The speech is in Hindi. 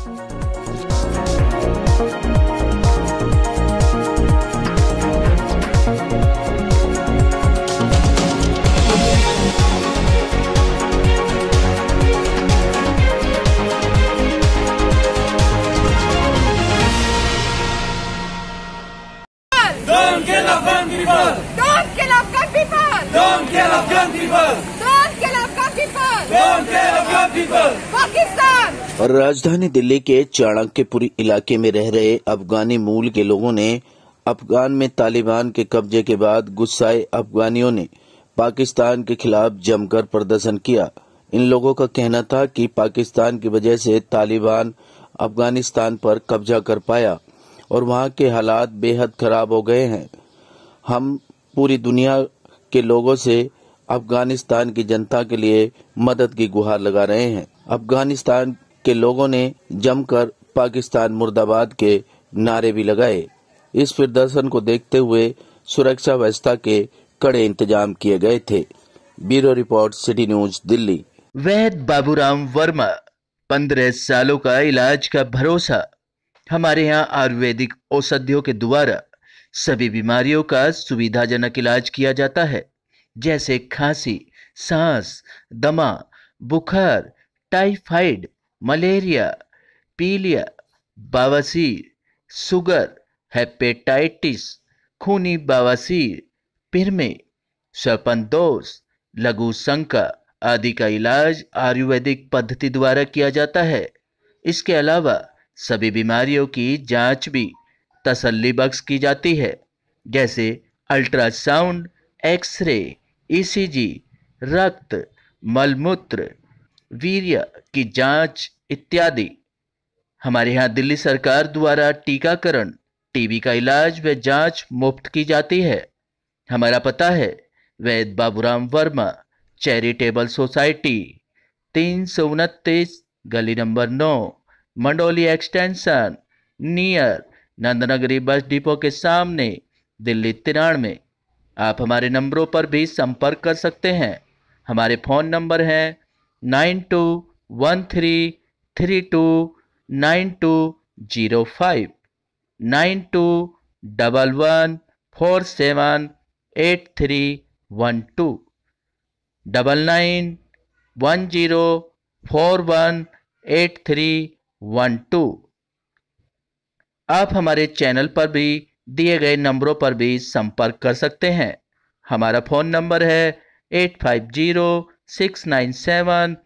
Don't kill Afghan people! Don't kill Afghan people! Don't kill Afghan people! और राजधानी दिल्ली के चाणक्यपुरी इलाके में रह रहे अफगानी मूल के लोगों ने अफगान में तालिबान के कब्जे के बाद गुस्साए अफगानियों ने पाकिस्तान के खिलाफ जमकर प्रदर्शन किया। इन लोगों का कहना था कि पाकिस्तान की वजह से तालिबान अफ़गानिस्तान पर कब्जा कर पाया और वहाँ के हालात बेहद खराब हो गए हैं। हम पूरी दुनिया के लोगों से अफ़गानिस्तान की जनता के लिए मदद की गुहार लगा रहे हैं। अफ़गानिस्तान के लोगों ने जमकर पाकिस्तान मुर्दाबाद के नारे भी लगाए। इस प्रदर्शन को देखते हुए सुरक्षा व्यवस्था के कड़े इंतज़ाम किए गए थे। Bureau report, city news, Delhi. वैद बाबूराम वर्मा, पंद्रह सालों का इलाज का भरोसा। हमारे यहाँ आयुर्वेदिक औषधियों के द्वारा सभी बीमारियों का सुविधाजनक इलाज किया जाता है, जैसे खांसी, सांस, दमा, बुखार, टाइफाइड मलेरिया पीलिया बवासीर शुगर हेपेटाइटिस खूनी बवासीर पिरमे सर्पनदोष लघु शंका आदि का इलाज आयुर्वेदिक पद्धति द्वारा किया जाता है इसके अलावा सभी बीमारियों की जाँच भी तसल्ली बख्श की जाती है जैसे अल्ट्रासाउंड एक्सरे ईसीजी रक्त मलमूत्र वीर्य की जाँच इत्यादि। हमारे यहाँ दिल्ली सरकार द्वारा टीकाकरण, टीबी का इलाज व जाँच मुफ़्त की जाती है। हमारा पता है, वैद बाबूराम वर्मा, चैरिटेबल सोसाइटी, तीन सौ उनतीस, गली नंबर नौ, Mandoli extension, near, Nandnagri bus depot के सामने, दिल्ली तिरानवे आप हमारे नंबरों पर भी संपर्क कर सकते हैं। हमारे फ़ोन नंबर हैं nine two one three three two nine two zero five. Nine two double one four seven eight three one two. Double nine one zero four one eight three one two. आप हमारे चैनल पर भी दिए गए नंबरों पर भी संपर्क कर सकते हैं। हमारा फ़ोन नंबर है एट फाइव ज़ीरो 697